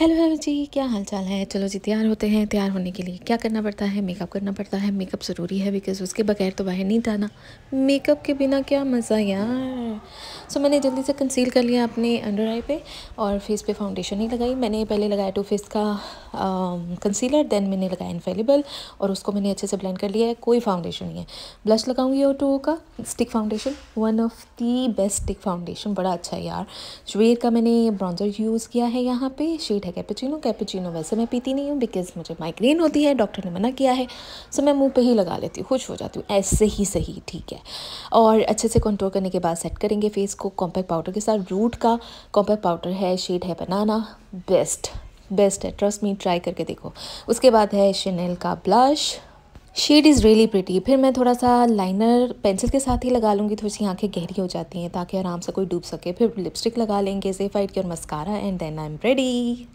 Hello hello जी, क्या हाल चाल है? चलो जी, तैयार होते हैं। तैयार होने के लिए क्या करना पड़ता है? मेकअप करना पड़ता है। मेकअप ज़रूरी है बिकॉज़ उसके बगैर तो बाहर नहीं जाना। मेकअप के बिना क्या मज़ा यार? सो मैंने जल्दी से कंसील कर लिया अपने अंडर आई पे और फेस पे फाउंडेशन ही लगाई। मैंने पहले लगाया टू फेस का कंसीलर देन मैंने लगाया इनफेलिबल और उसको मैंने अच्छे से ब्लेंड कर लिया है। कोई फाउंडेशन नहीं है। ब्लश लगाऊँगी और टू का stick foundation one of the best stick foundation बड़ा अच्छा है यार। जुएर का मैंने ब्राउज़र यूज़ किया है यहाँ पे। शेड है कैपेचिनो कैपेचिनो वैसे मैं पीती नहीं हूँ बिकॉज़ मुझे माइग्रेन होती है। डॉक्टर ने मना किया है। सो मैं मुँह पर ही लगा लेती हूँ। खुश हो जाती हूँ। ऐसे ही सही, ठीक है। और अच्छे से कंट्रोल करने के बाद सेट करेंगे फेस को कॉम्पैक्ट पाउडर के साथ। रूट का कॉम्पैक्ट पाउडर है शेड है बनाना बेस्ट बेस्ट है। ट्रस्ट मी ट्राई करके देखो। उसके बाद है शनेल का blush shade is really pretty फिर मैं थोड़ा सा लाइनर पेंसिल के साथ ही लगा लूँगी। थोड़ी सी आँखें गहरी हो जाती हैं ताकि आराम से कोई डूब सके। फिर लिपस्टिक लगा लेंगे सेफाइट की और mascara and then I am ready